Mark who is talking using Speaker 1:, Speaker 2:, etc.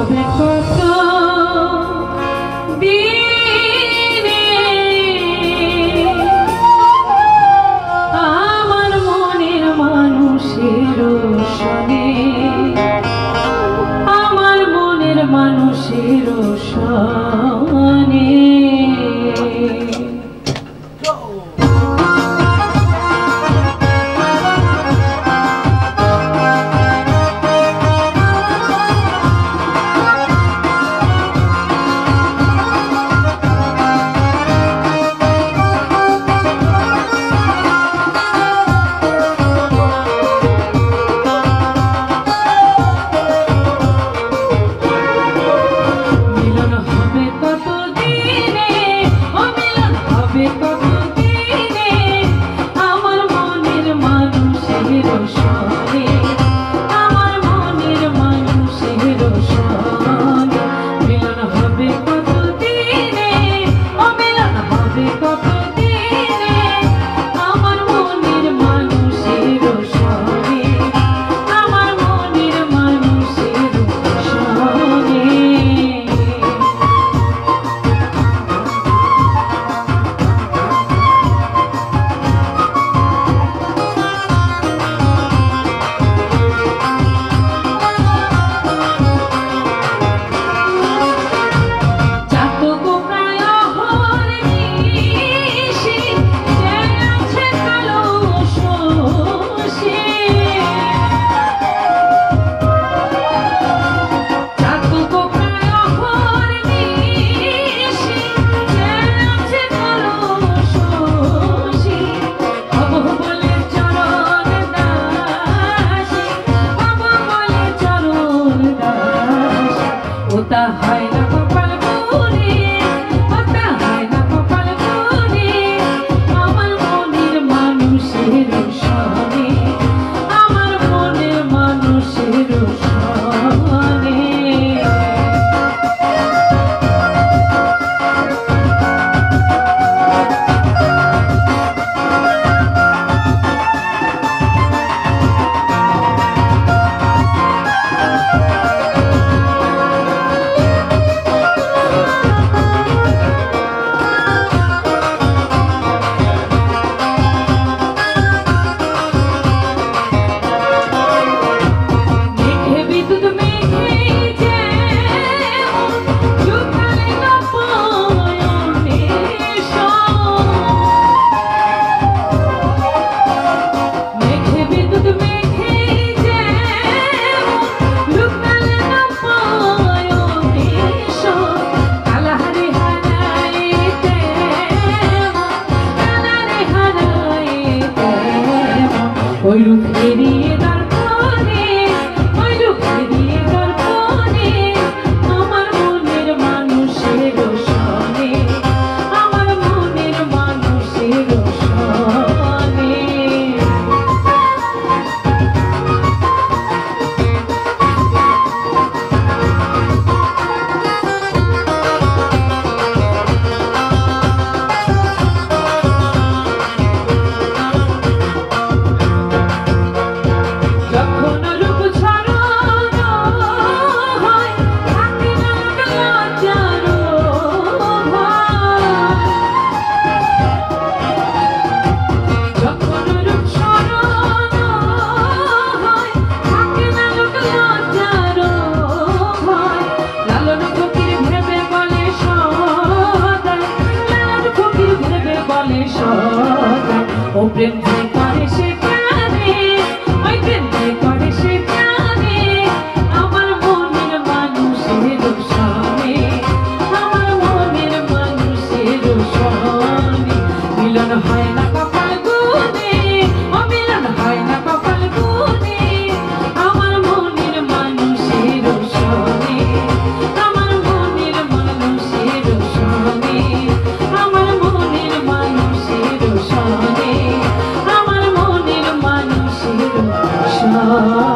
Speaker 1: I'll be Oyluk evi compreender. Oh.